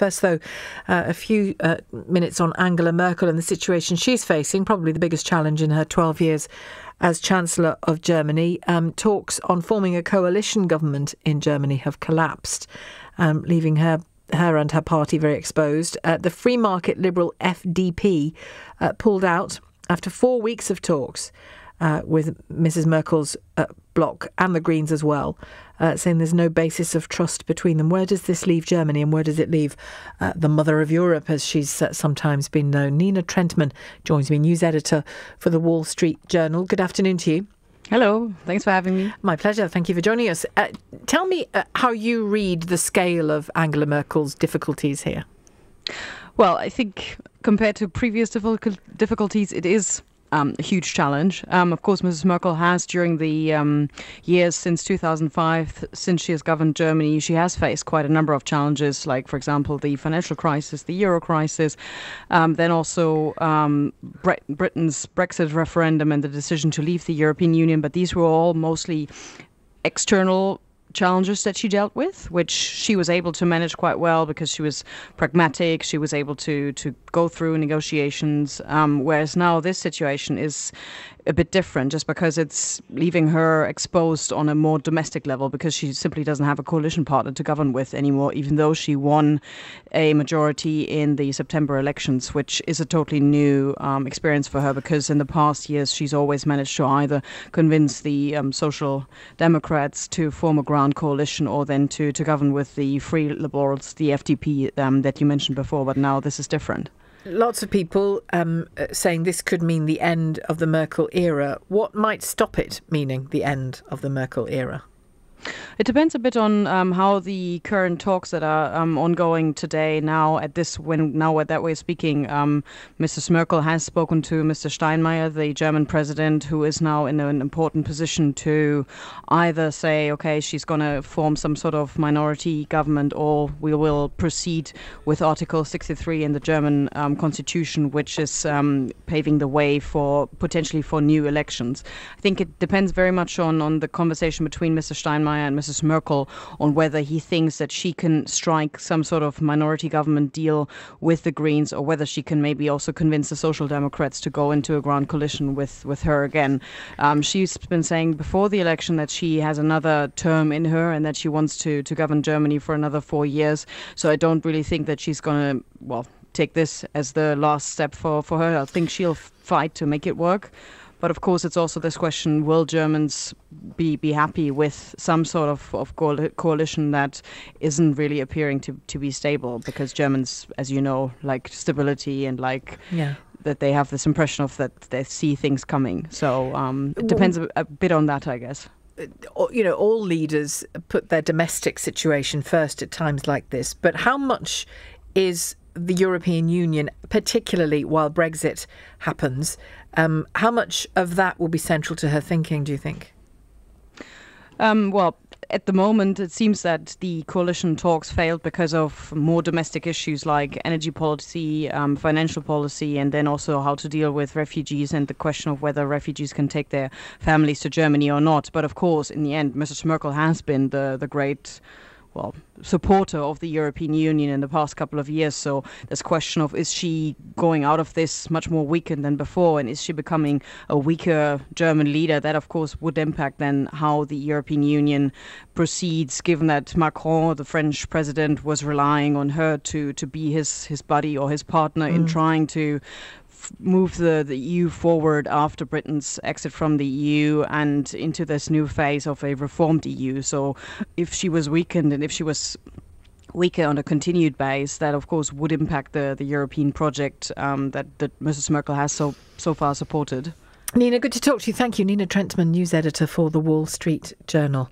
First, though, uh, a few uh, minutes on Angela Merkel and the situation she's facing, probably the biggest challenge in her 12 years as Chancellor of Germany. Um, talks on forming a coalition government in Germany have collapsed, um, leaving her her and her party very exposed. Uh, the free market liberal FDP uh, pulled out after four weeks of talks uh, with Mrs. Merkel's uh, bloc and the Greens as well, uh, saying there's no basis of trust between them. Where does this leave Germany and where does it leave uh, the mother of Europe, as she's uh, sometimes been known? Nina Trentmann joins me, news editor for the Wall Street Journal. Good afternoon to you. Hello, thanks for having me. My pleasure. Thank you for joining us. Uh, tell me how you read the scale of Angela Merkel's difficulties here. Well, I think compared to previous difficulties, it is um, a huge challenge. Um, of course, Mrs. Merkel has, during the um, years since 2005, since she has governed Germany, she has faced quite a number of challenges, like, for example, the financial crisis, the euro crisis, um, then also um, Bre- Britain's Brexit referendum and the decision to leave the European Union. But these were all mostly external challenges that she dealt with, which she was able to manage quite well because she was pragmatic. She was able to to go through negotiations. Um, whereas now this situation is a bit different just because it's leaving her exposed on a more domestic level because she simply doesn't have a coalition partner to govern with anymore, even though she won a majority in the September elections, which is a totally new um, experience for her because in the past years she's always managed to either convince the um, Social Democrats to form a ground coalition or then to, to govern with the Free Liberals, the FDP um, that you mentioned before, but now this is different. Lots of people um, uh, saying this could mean the end of the Merkel era. What might stop it meaning the end of the Merkel era? It depends a bit on um, how the current talks that are um, ongoing today. Now, at this when now that we're speaking, um, Mrs. Merkel has spoken to Mr. Steinmeier, the German president, who is now in an important position to either say, okay, she's going to form some sort of minority government, or we will proceed with Article 63 in the German um, constitution, which is um, paving the way for potentially for new elections. I think it depends very much on on the conversation between Mr. Steinmeier Steinmeier and Mrs. Merkel on whether he thinks that she can strike some sort of minority government deal with the Greens or whether she can maybe also convince the Social Democrats to go into a grand coalition with, with her again. Um, she's been saying before the election that she has another term in her and that she wants to, to govern Germany for another four years. So I don't really think that she's going to, well, take this as the last step for, for her. I think she'll fight to make it work. But of course, it's also this question: Will Germans be be happy with some sort of, of coalition that isn't really appearing to, to be stable? Because Germans, as you know, like stability and like yeah. that they have this impression of that they see things coming. So um, it depends a, a bit on that, I guess uh, you know, all leaders put their domestic situation first at times like this, but how much is the European Union, particularly while Brexit happens, um, how much of that will be central to her thinking, do you think? Um, well, at the moment, it seems that the coalition talks failed because of more domestic issues like energy policy, um, financial policy, and then also how to deal with refugees and the question of whether refugees can take their families to Germany or not. But of course, in the end, Mrs. Merkel has been the, the great well supporter of the European Union in the past couple of years. So this question of is she going out of this much more weakened than before, and is she becoming a weaker German leader? That of course would impact then how the European Union proceeds, given that Macron, the French president, was relying on her to to be his his buddy or his partner mm. in trying to move the, the EU forward after Britain's exit from the EU and into this new phase of a reformed EU. So if she was weakened and if she was weaker on a continued base, that of course would impact the, the European project um, that, that Mrs. Merkel has so, so far supported. Nina, good to talk to you. Thank you. Nina Trentmann, news editor for the Wall Street Journal.